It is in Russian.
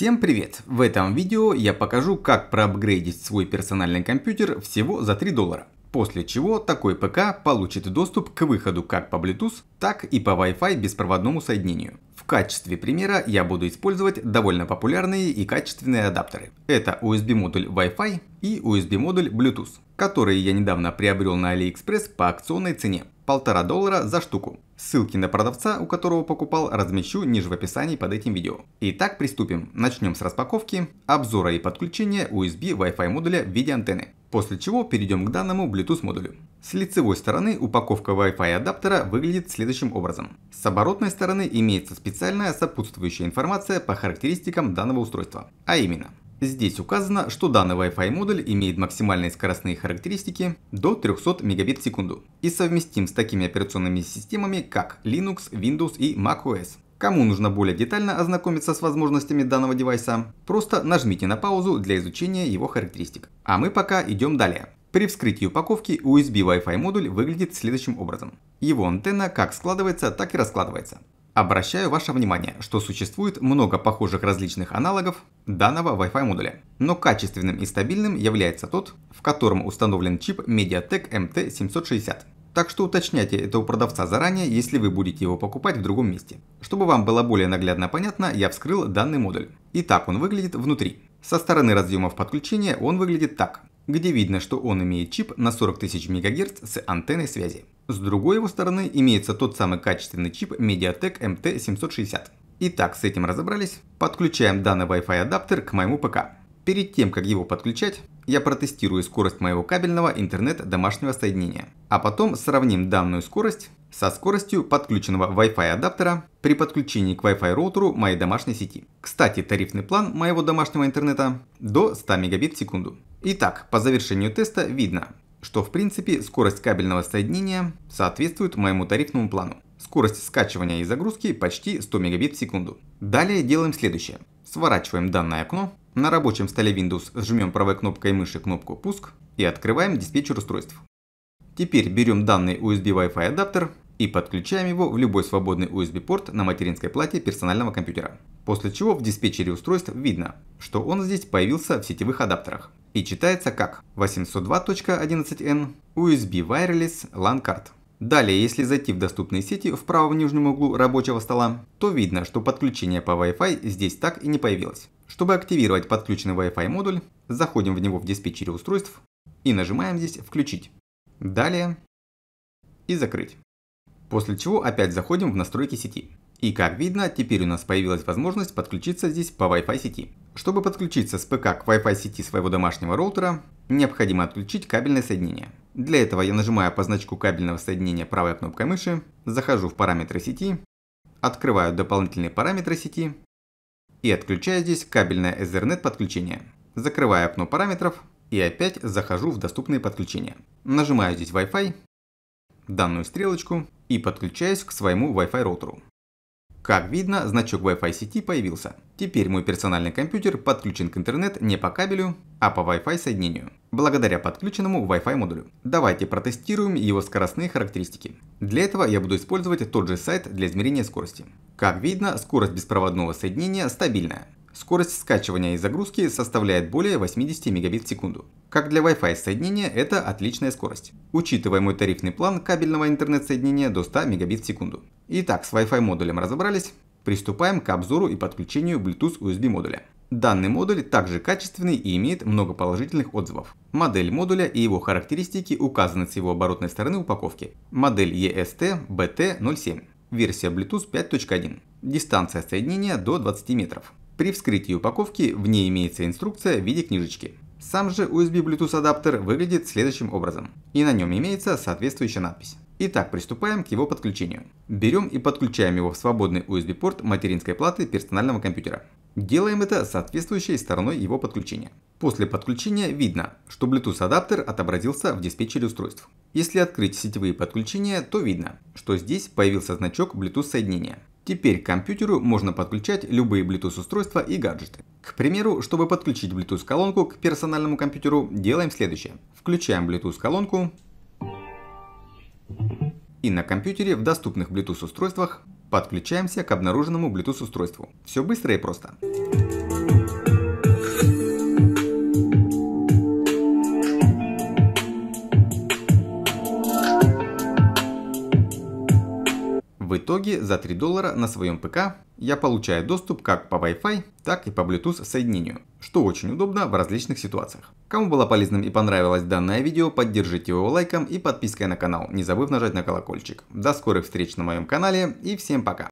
Всем привет! В этом видео я покажу, как проапгрейдить свой персональный компьютер всего за 3 доллара. После чего такой ПК получит доступ к выходу как по Bluetooth, так и по Wi-Fi беспроводному соединению. В качестве примера я буду использовать довольно популярные и качественные адаптеры. Это USB модуль Wi-Fi и USB модуль Bluetooth, которые я недавно приобрел на AliExpress по акционной цене полтора доллара за штуку. Ссылки на продавца, у которого покупал, размещу ниже в описании под этим видео. Итак, приступим. Начнем с распаковки, обзора и подключения USB Wi-Fi модуля в виде антенны. После чего перейдем к данному Bluetooth модулю. С лицевой стороны упаковка Wi-Fi адаптера выглядит следующим образом. С оборотной стороны имеется специальная сопутствующая информация по характеристикам данного устройства. А именно, Здесь указано, что данный Wi-Fi модуль имеет максимальные скоростные характеристики до 300 мегабит в секунду и совместим с такими операционными системами, как Linux, Windows и macOS. Кому нужно более детально ознакомиться с возможностями данного девайса, просто нажмите на паузу для изучения его характеристик. А мы пока идем далее. При вскрытии упаковки USB Wi-Fi модуль выглядит следующим образом. Его антенна как складывается, так и раскладывается. Обращаю ваше внимание, что существует много похожих различных аналогов данного Wi-Fi модуля, но качественным и стабильным является тот, в котором установлен чип MediaTek MT760. Так что уточняйте это у продавца заранее, если вы будете его покупать в другом месте. Чтобы вам было более наглядно понятно, я вскрыл данный модуль. И так он выглядит внутри. Со стороны разъемов подключения он выглядит так где видно, что он имеет чип на 40 тысяч МГц с антенной связи. С другой его стороны имеется тот самый качественный чип MediaTek MT760. Итак, с этим разобрались. Подключаем данный Wi-Fi адаптер к моему ПК. Перед тем, как его подключать, я протестирую скорость моего кабельного интернет домашнего соединения. А потом сравним данную скорость со скоростью подключенного Wi-Fi адаптера при подключении к Wi-Fi роутеру моей домашней сети. Кстати, тарифный план моего домашнего интернета до 100 мегабит в секунду. Итак, по завершению теста видно, что в принципе скорость кабельного соединения соответствует моему тарифному плану. Скорость скачивания и загрузки почти 100 мегабит в секунду. Далее делаем следующее. Сворачиваем данное окно, на рабочем столе Windows жмем правой кнопкой мыши кнопку «Пуск» и открываем диспетчер устройств. Теперь берем данный USB Wi-Fi адаптер и подключаем его в любой свободный USB-порт на материнской плате персонального компьютера. После чего в диспетчере устройств видно, что он здесь появился в сетевых адаптерах и читается как 802.11n USB Wireless LAN Card. Далее, если зайти в доступные сети в правом нижнем углу рабочего стола, то видно, что подключение по Wi-Fi здесь так и не появилось. Чтобы активировать подключенный Wi-Fi модуль, заходим в него в диспетчере устройств и нажимаем здесь «Включить». Далее и «Закрыть». После чего опять заходим в настройки сети. И как видно, теперь у нас появилась возможность подключиться здесь по Wi-Fi сети. Чтобы подключиться с ПК к Wi-Fi сети своего домашнего роутера, необходимо отключить кабельное соединение. Для этого я нажимаю по значку кабельного соединения правой кнопкой мыши, захожу в параметры сети, открываю дополнительные параметры сети и отключаю здесь кабельное Ethernet подключение. Закрываю окно параметров и опять захожу в доступные подключения. Нажимаю здесь Wi-Fi, данную стрелочку и подключаюсь к своему Wi-Fi роутеру. Как видно, значок Wi-Fi сети появился. Теперь мой персональный компьютер подключен к интернет не по кабелю, а по Wi-Fi соединению, благодаря подключенному Wi-Fi модулю. Давайте протестируем его скоростные характеристики. Для этого я буду использовать тот же сайт для измерения скорости. Как видно, скорость беспроводного соединения стабильная. Скорость скачивания и загрузки составляет более 80 мегабит в секунду. Как для Wi-Fi соединения, это отличная скорость. Учитывая мой тарифный план кабельного интернет-соединения до 100 мегабит в секунду. Итак, с Wi-Fi модулем разобрались. Приступаем к обзору и подключению Bluetooth USB модуля. Данный модуль также качественный и имеет много положительных отзывов. Модель модуля и его характеристики указаны с его оборотной стороны упаковки. Модель EST BT07. Версия Bluetooth 5.1. Дистанция соединения до 20 метров. При вскрытии упаковки в ней имеется инструкция в виде книжечки. Сам же USB Bluetooth адаптер выглядит следующим образом. И на нем имеется соответствующая надпись. Итак, приступаем к его подключению. Берем и подключаем его в свободный USB порт материнской платы персонального компьютера. Делаем это соответствующей стороной его подключения. После подключения видно, что Bluetooth адаптер отобразился в диспетчере устройств. Если открыть сетевые подключения, то видно, что здесь появился значок Bluetooth соединения. Теперь к компьютеру можно подключать любые Bluetooth устройства и гаджеты. К примеру, чтобы подключить Bluetooth колонку к персональному компьютеру, делаем следующее. Включаем Bluetooth колонку и на компьютере в доступных Bluetooth устройствах подключаемся к обнаруженному Bluetooth устройству. Все быстро и просто. В итоге за 3 доллара на своем ПК я получаю доступ как по Wi-Fi, так и по Bluetooth соединению, что очень удобно в различных ситуациях. Кому было полезным и понравилось данное видео, поддержите его лайком и подпиской на канал, не забыв нажать на колокольчик. До скорых встреч на моем канале и всем пока!